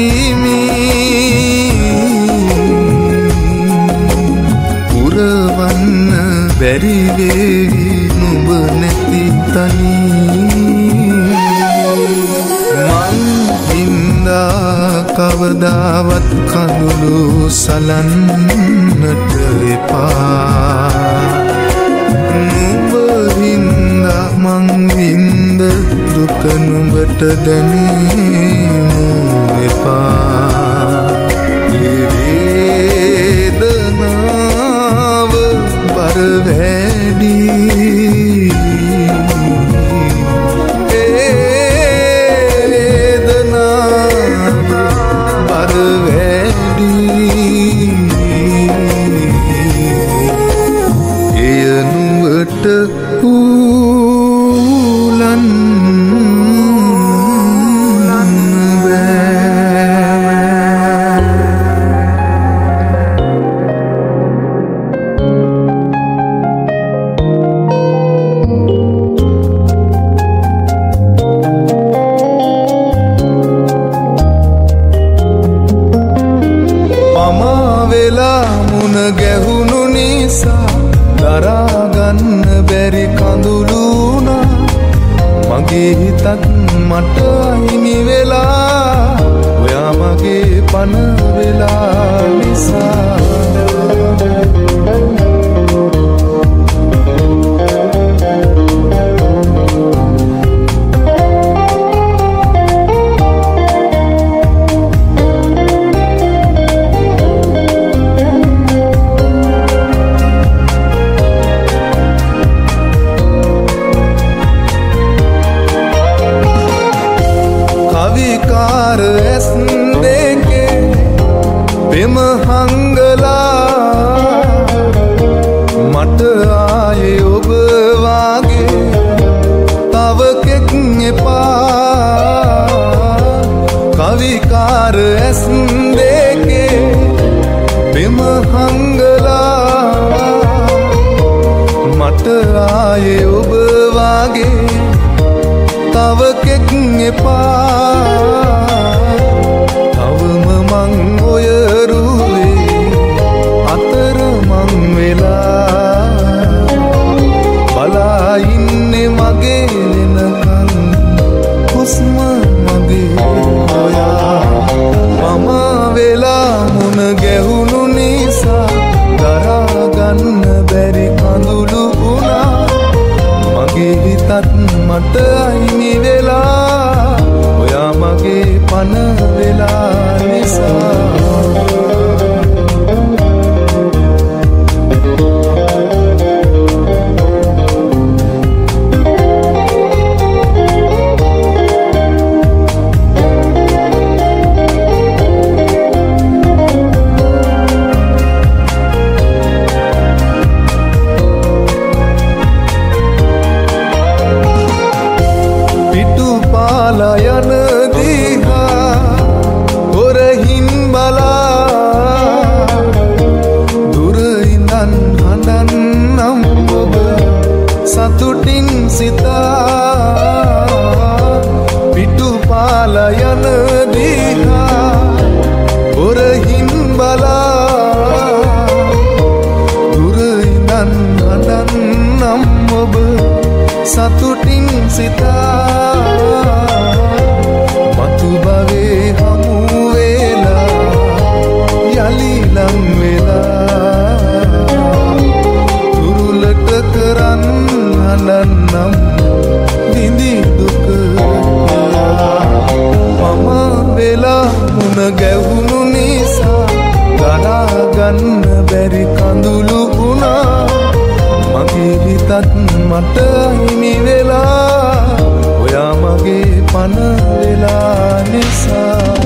දකිමි පුරවන්න බැරිවේවි නොබ නැති තනී. මන් ඉන්දා කවදාවත් කඳුළු සලන්න වැඩී නම් විඳිදුක මම වෙලා මුණ ගැවුණු නිසා ගලාගන්න බැරි කඳුළු වුණා. මගේ හිතත් මට හිමි වෙලා ඔයා මගේ පණ වෙලා නිසා.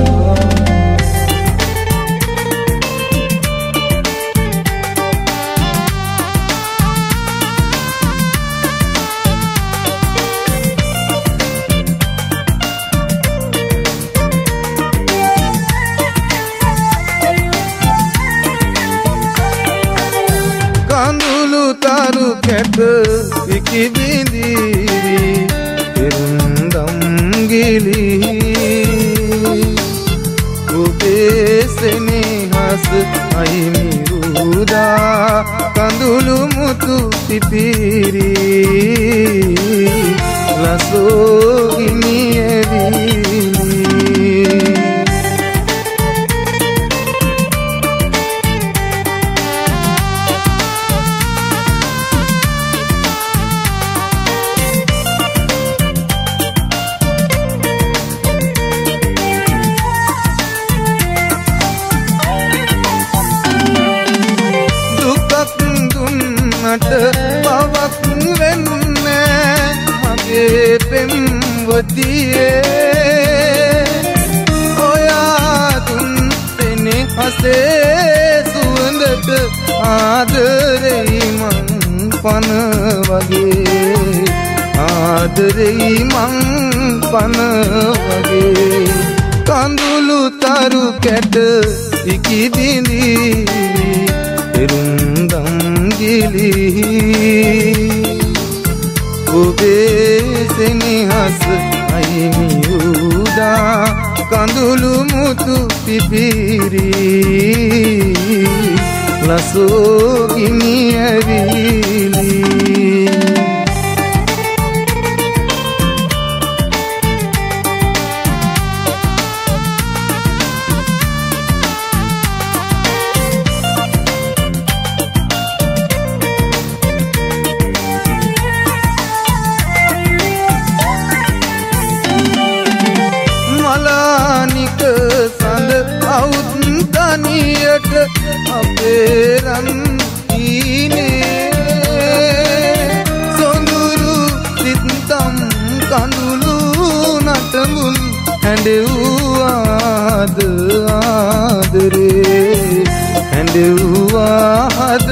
වෙයි මං පන වගේ. කඳුළු තරු කැට ඉකිබිඳි එරුම්දම් ගිලි. ඔබේ සෙනෙහස අයිමියූදා කඳුළු මුතු පිපිරි. ලසෝගිනි ඇවිත් අපේරන් ඊනේ සොඳුරු සිත්තම් කඳුළු නටමුන් හැඬෙව්වා ආද ආදරේ. හැඬෙව්වා ආද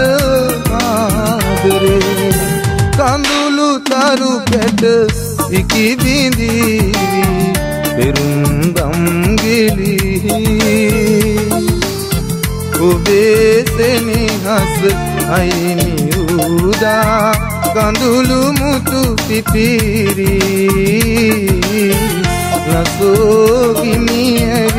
ආදරේ. කඳුළු තරු පෙට ඉකි බිඳී පෙරුම් ගම් ගිලී ඔබේ සෙනෙහස අයිනි උදා. ගඳුළු මුතු පිපිරි. රසෝගිමියක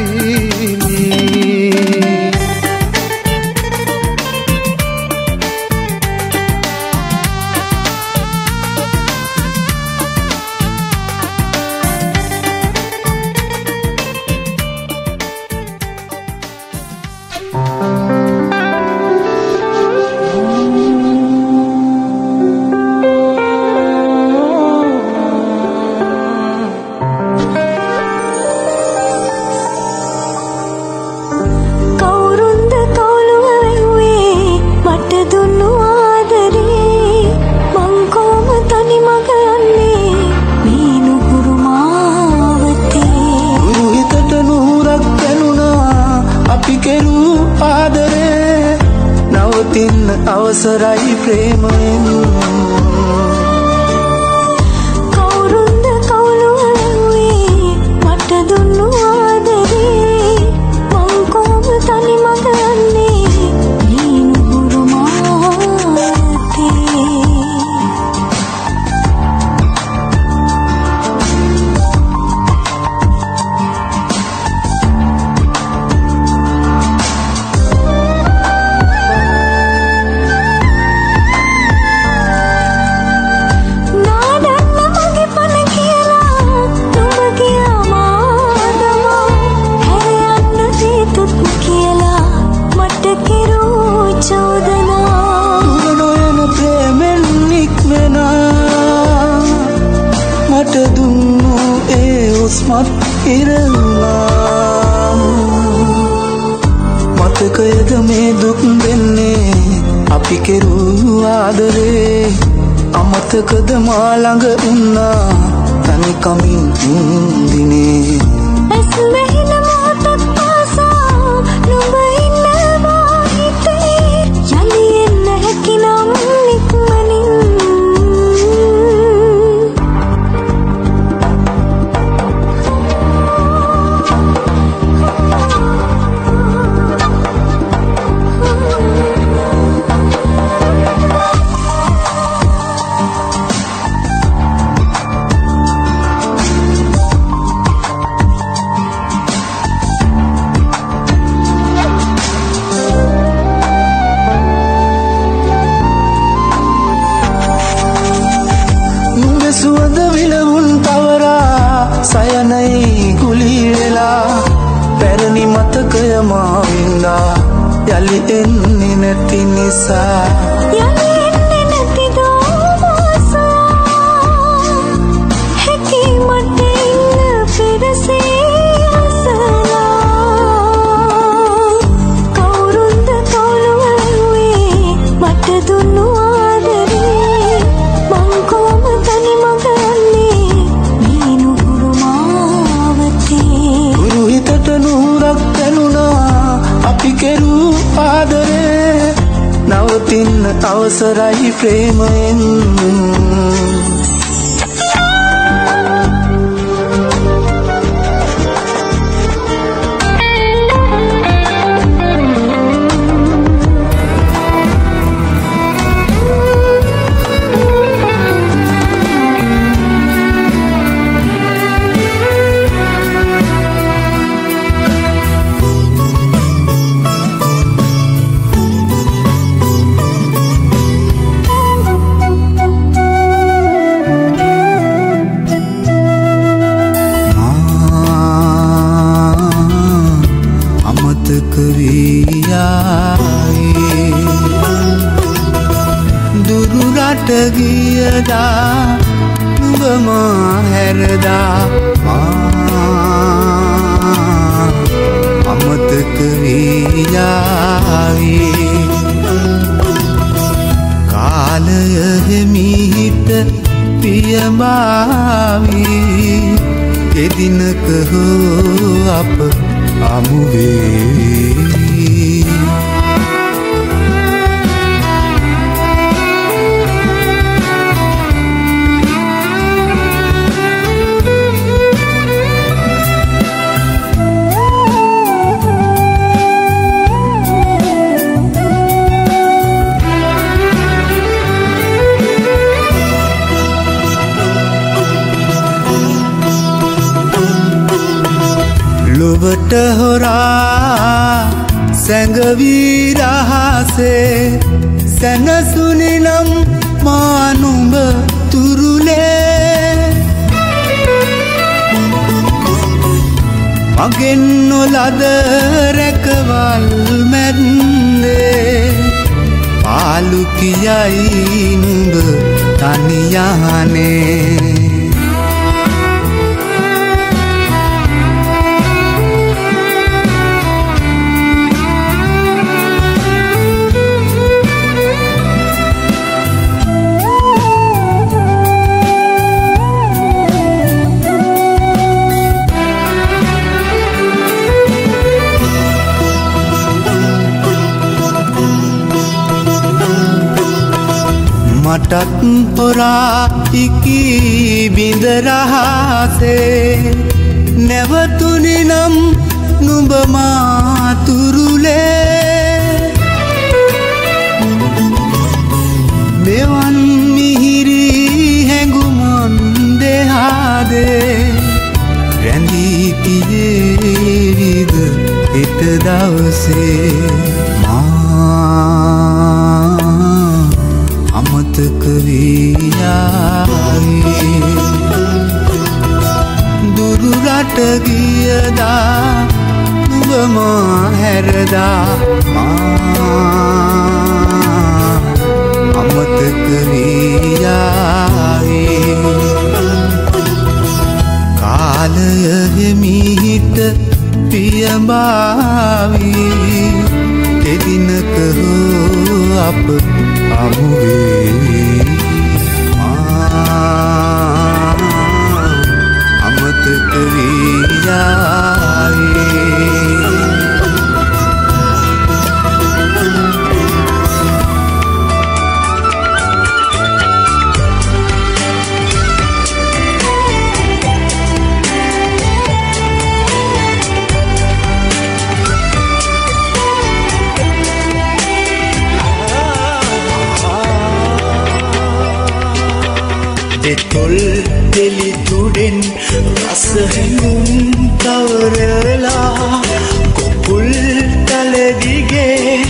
මතකද මාළඟ උන්නා තනිකමින් ඉන්දිනේ. ඇස්මැ ලෝකය මවින්දා යළි එන්නේ නැති නිසා. යළි ඉන්න අවසරයි ප්‍රේමයෙන්. කුට හොරා සැඟවී රහසේ සැනසුනි නම් මානුඹ තුරුලේ. මගෙන් නොලද රැකවල් මැද්දේ. පාලු කියයි නුඹ තනියානේ මටත් හොරා ඉකී බිඳරහසේ නැවතුනි නම් නුඹමාතුරුලේ මෙවන් මිහිරි හැඟුමොන් දෙහාදේ. රැඳී තියේවිද එට දවසේ. හැරදා මා අමතක වීයායේ කාලය හෙමිහිට පියඹාවී. එදිනක හෝ අප අමුවේ. මා අමතක වීයායේ දෙතොල් දෙලිතුඩෙන් රස හැඟුම් තවරලා කොපුල් තලදිගේ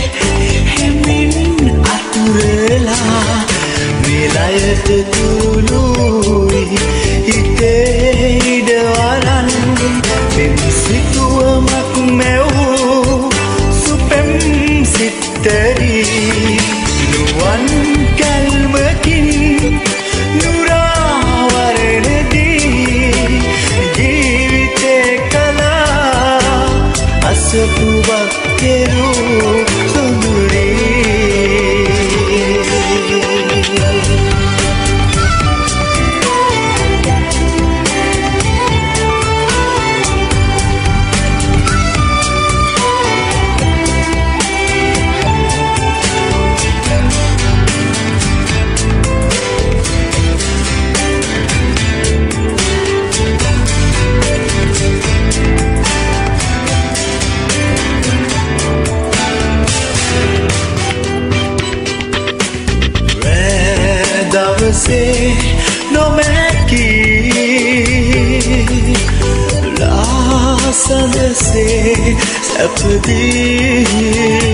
හෙමින් අතුරලා මෙලයට තුළුයි දවසේ නොමැකී ලාසදසේ සැපදී රැවියෙනා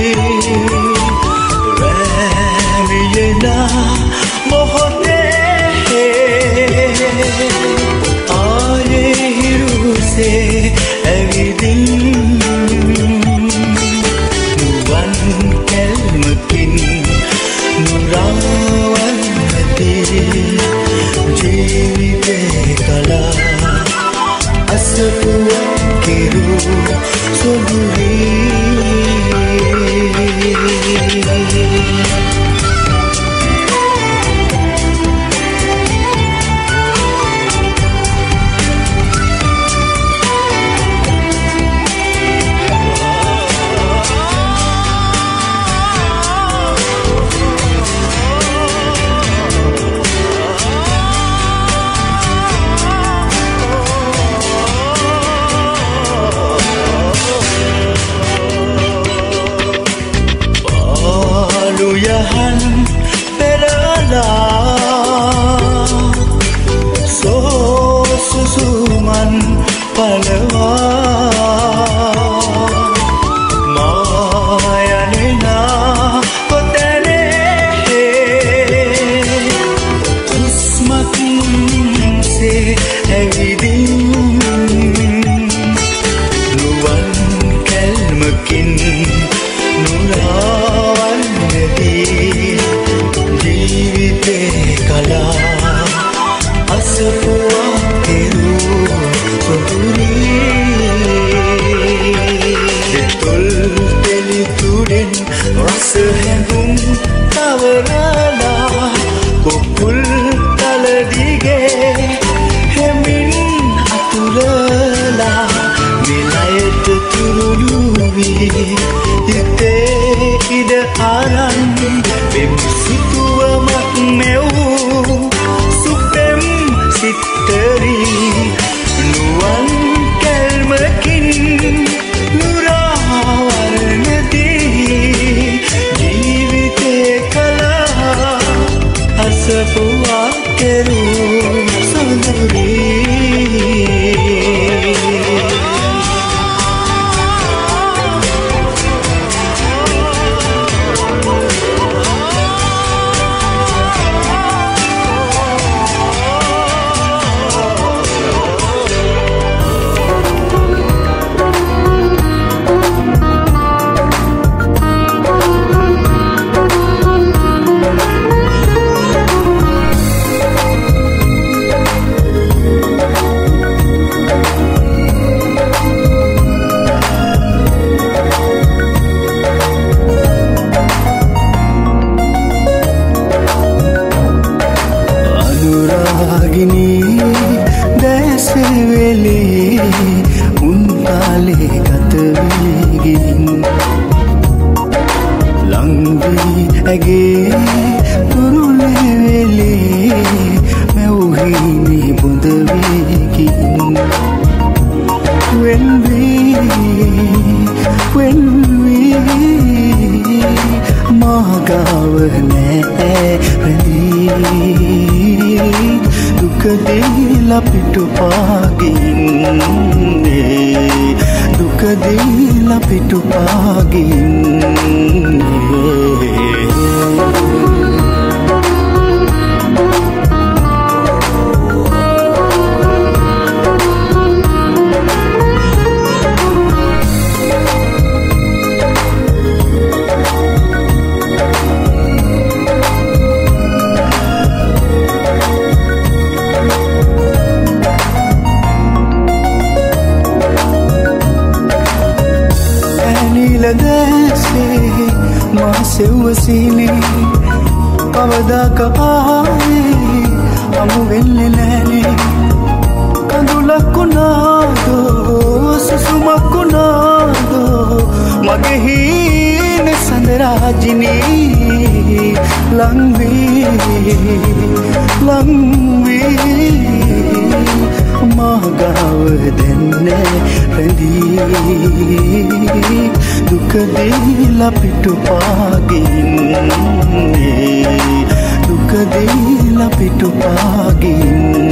ඇගේ තුරුලේ වෙලේ මැව්හිනි බුදවේකින් When we, when we මාගාව නෑ රැඳී දුකදීලා පිටු පාගින්නේ දුකදීලා පිටු පාගින්නේ මගේ හීන සඳරාජිනී ලංවී. ලංවී මාගාව දෙන්න රැඳී. දුකදීලා පිටු පාගින්නේ. දුකදීලා පිටු පාගින්නේ.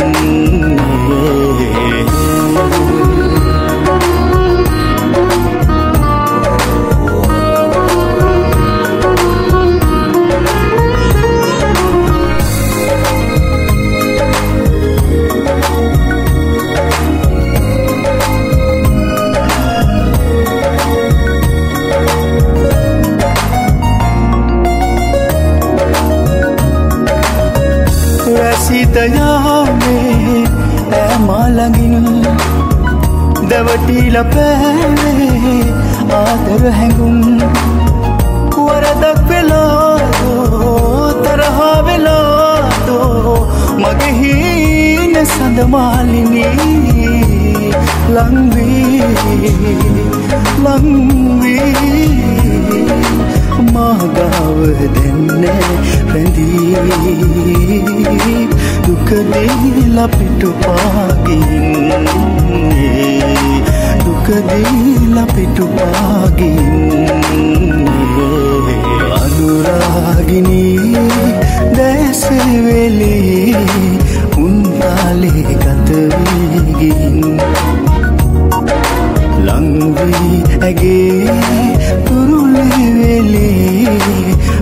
දැවටීල පෑවේ ආදර හැඟුම් වරදක් වෙලාදෝ තරහා වෙලාදෝ මගේ හීන සඳමාලිනී ලංවී ලංවී. මාගාව දෙන්න රැඳී. දුකදීලා පිටු පාගින්නේ. දුකදීලා පිටු පාගින්නේ. අනුරාගිනී දැසවෙලේ උන්තාලේ ගතවීගින් ලංවී ඇගේ තුරුලේ වෙලේ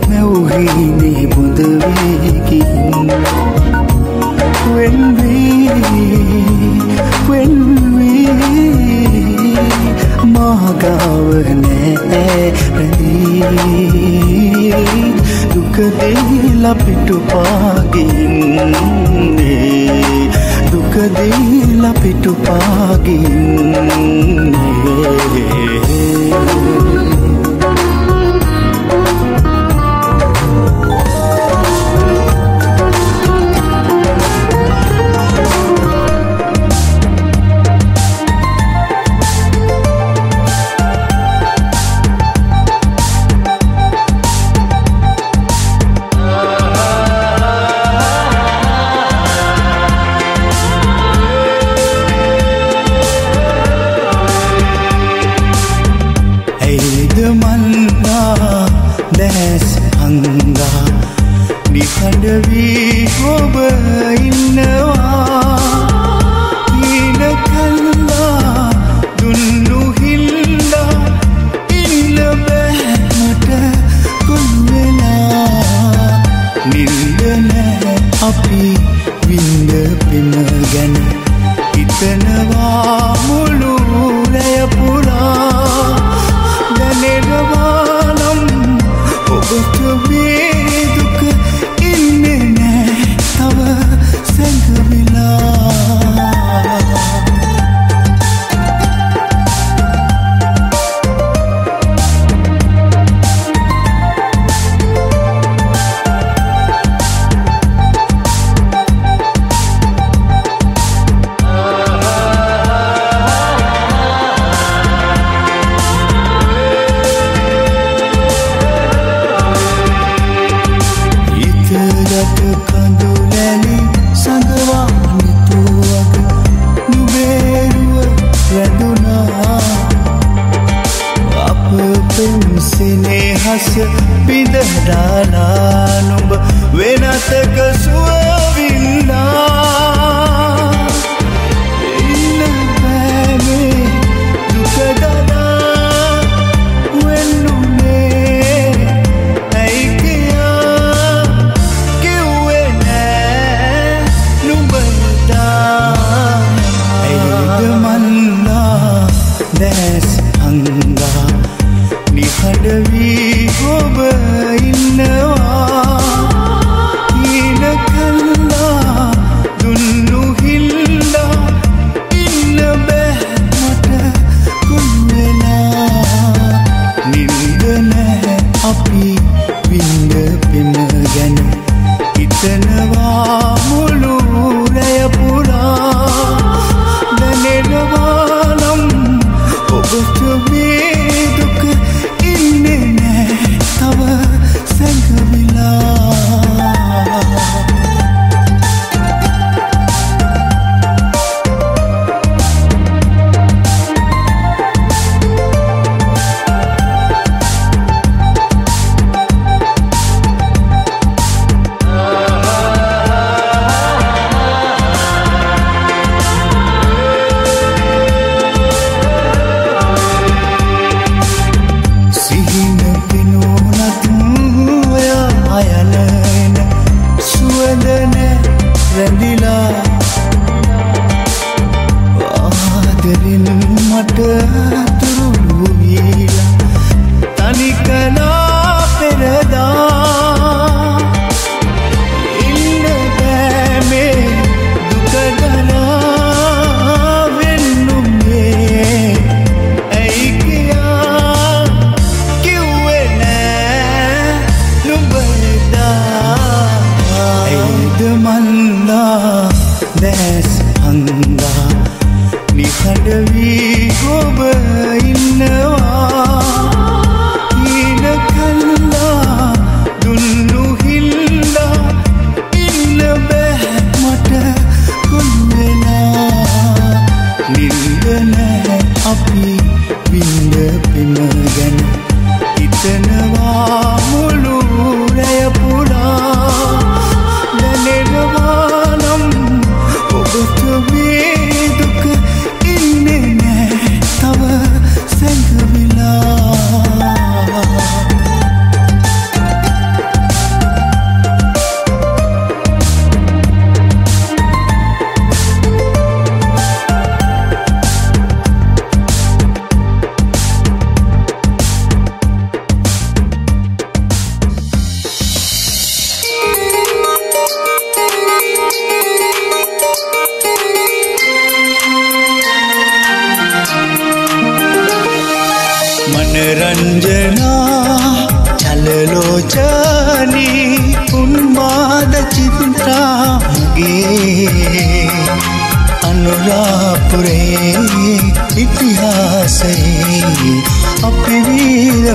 මැව්හිනේ බුදවේකින් when we මාගාව නෑ රැඳී දුකදීලා පිටු පාගින්නේ. දුකදීලා පිටු පාගින්නේ.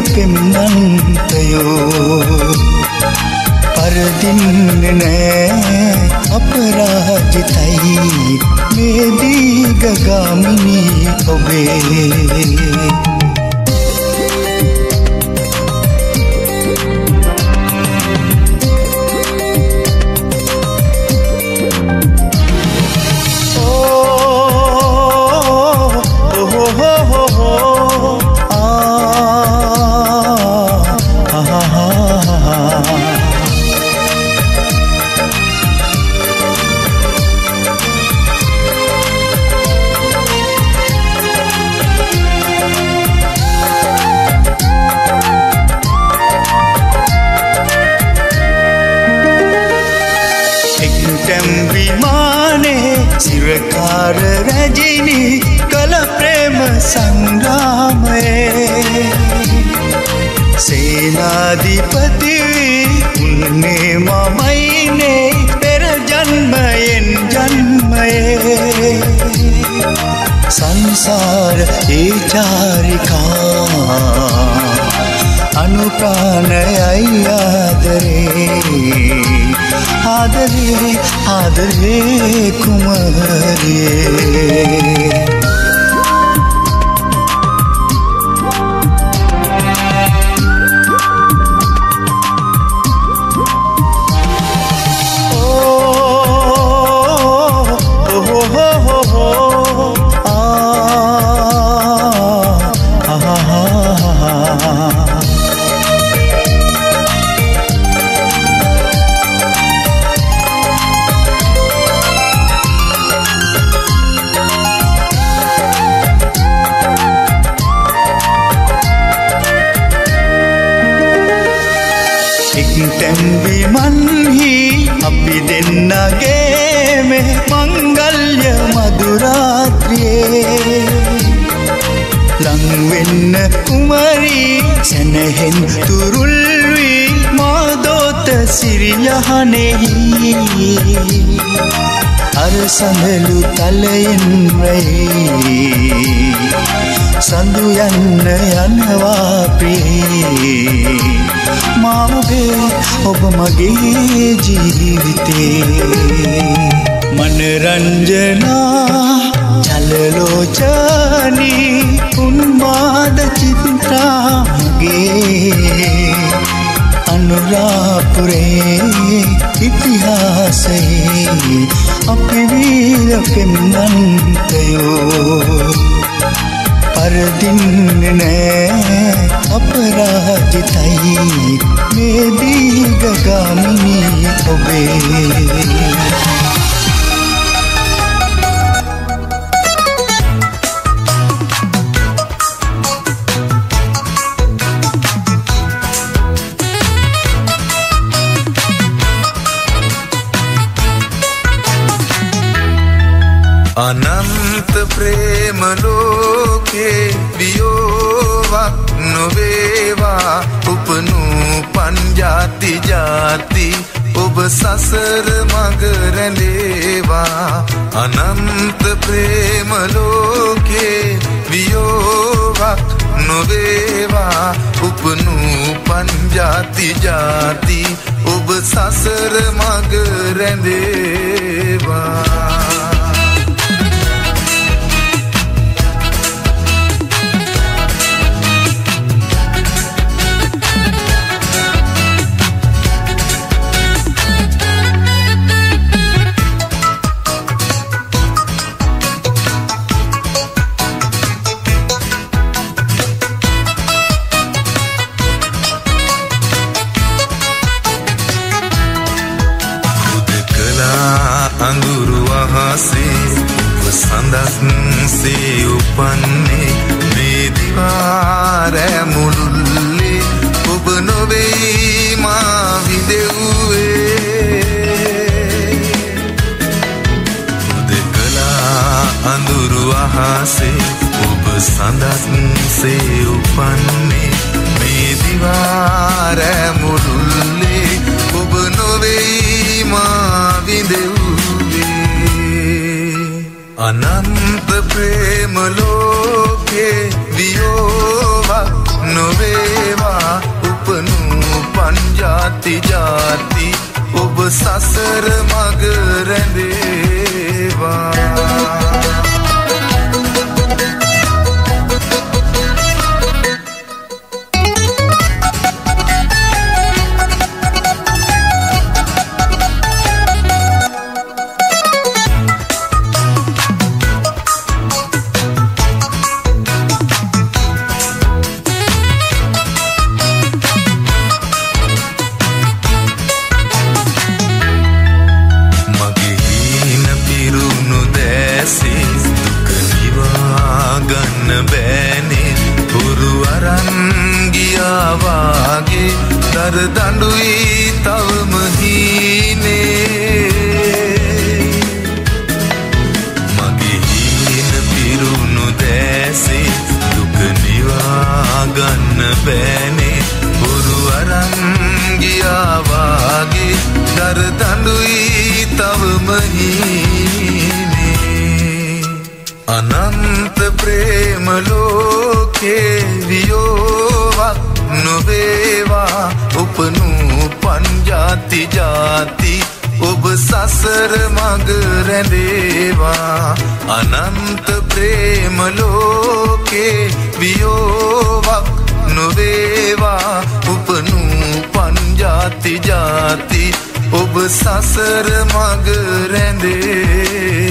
के मन पर दिन ने अपराज थी मे दी गगामी अबे සංගාමයේ සේනාධිපති උන්නේ මමයිනේ පෙර ජන්මයෙන් ජන්මයේ. සංසාර ඒ චාරිකා අනුප්‍රාණයයි ආදරේ ආදරේ ආදරේ කුමරේ සිරියහනෙහි අර සඳලු තලයෙන් රැයි සඳු යන්න යනවා ප්‍රේ. මාගේ ඔබ මගේ ජීවිතේ. මනරංජනා චලලෝචනී උන්මාද චිත්‍රාගේ अनुराप रे इतिहास अपवीर पिंदो पर दिन ने अपराध तई मे दी गगामी अबे නොවේවා උපනු පන්ජාති ජාති ඔබ සසර මගරැඳේවා සඳක්සේ උපන්නේ මේ දිවාරෑ මුළුල්ලේ ඔබ නොවෙයි මා විදෙව්වේ දෙකලා අඳුරු අහසේ ඔබ සඳක්සේ උපන්නේ මේ දිවාරෑ අනන්ත ප්‍රේමලෝකේ වියෝවක් නොවේවා. උපනු පංජාති ජාති ඔබ සසර මග රැඳේවා. සසර මග රැඳේවා